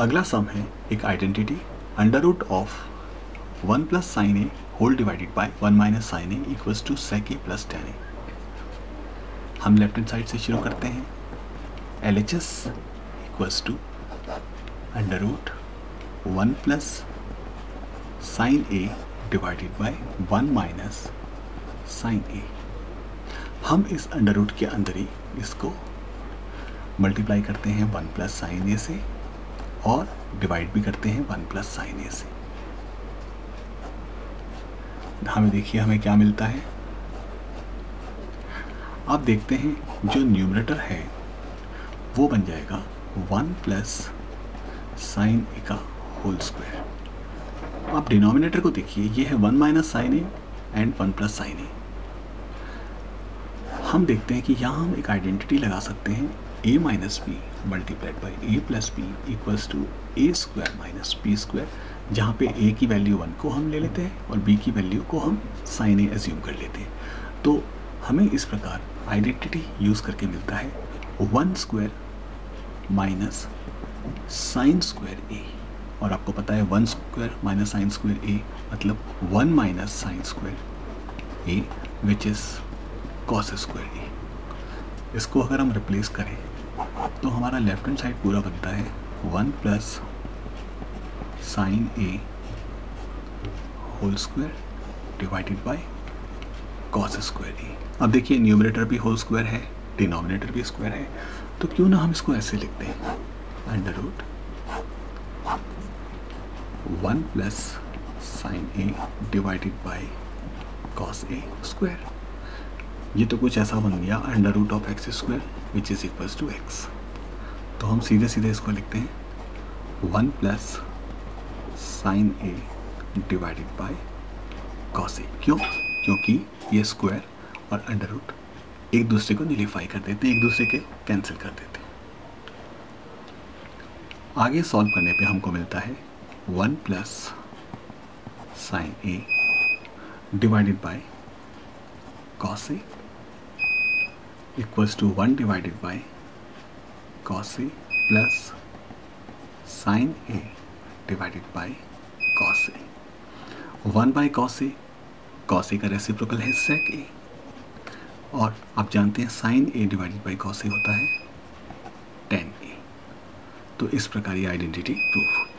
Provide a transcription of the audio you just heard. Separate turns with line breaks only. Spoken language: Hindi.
अगला सम है एक identity under root of one plus sine A whole divided by one minus sine A equals to sec A plus tan A हम लेफ़्ट हैंड साइड से शुरू करते हैं। L H S equals to under root one plus sine A divided by one minus sine A हम इस अंडर रूट के अंदर ही इसको मल्टीप्लाई करते हैं वन प्लस साइन ए से। और डिवाइड भी करते हैं वन प्लस साइन ए से। हमें देखिए, हमें क्या मिलता है? आप देखते हैं, जो न्यूमरेटर है, वो बन जाएगा वन प्लस साइन ए का होल स्क्वायर आप डिनोमिनेटर को देखिए, ये है one minus sine A and one plus sine A हम देखते हैं कि यहाँ हम एक आइडेंटिटी लगा सकते हैं। A minus B multiplied by A plus B equals to A square minus B square जहाँ पे ए की वैल्यू वन को हम ले लेते हैं और बी की वैल्यू को हम साइन ए एज्यूम कर लेते हैं। तो हमें इस प्रकार आइडेंटिटी यूज़ करके मिलता है one square minus sine square A और आपको पता है one square minus sine square A मतलब one minus sine square A which is cos square A इसको अगर हम रिप्लेस करें तो हमारा लेफ़्ट हैंड साइड पूरा बनता है। One plus sine A whole square divided by cos square A अब देखिए न्यूमरेटर भी होल स्क्वायर है डिनोमिनेटर भी स्क्वायर है। तो क्यों ना हम इसको ऐसे लिखते हैं? Under root one plus sine A divided by cos A square ये तो कुछ ऐसा बन गया under root of x square which is equals to x तो हम सीधे सीधे इसको लिखते हैं। One plus sine A divided by cos A. क्यों? क्योंकि ये स्क्वायर और अंडर रूट एक दूसरे को निलीफाई कर देते हैं एक दूसरे के कैंसिल कर देते। हैं आगे सॉल्व करने पे हमको मिलता है one plus sine A divided by cos A. Equals to one divided by cos A plus sine A divided by cos A one by cos A cos A का रेसिप्रोकल है सेक ए और आप जानते हैं sine A divided by cos A होता है टेन ए तो इस प्रकार ये आइडेंटिटी प्रूफ